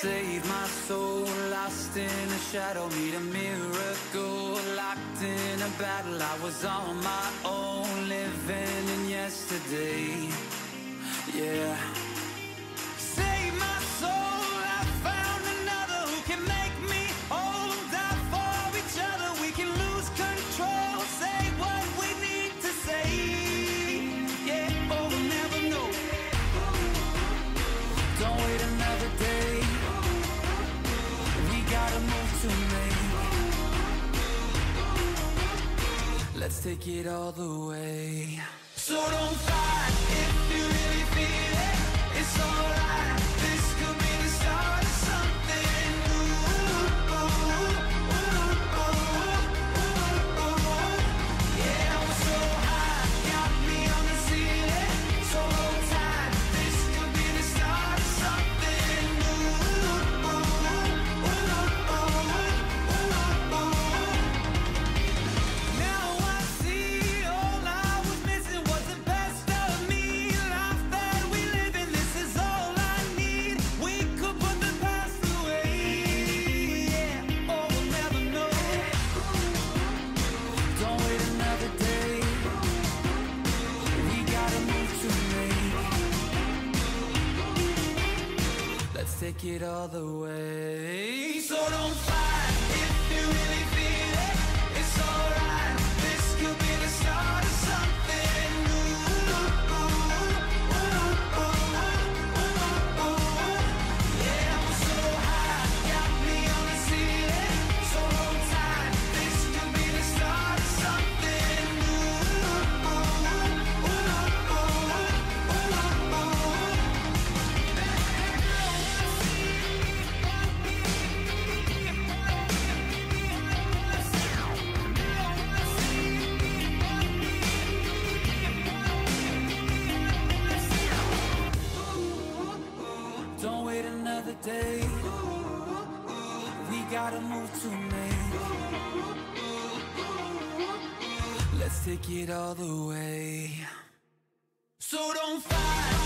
Save my soul, lost in a shadow Need a miracle, locked in a battle I was on my own, living in yesterday. Yeah. Let's take it all the way. So don't fight if you really feel it. take it all the way. Don't wait another day. We gotta move to make. Let's take it all the way. So don't fight.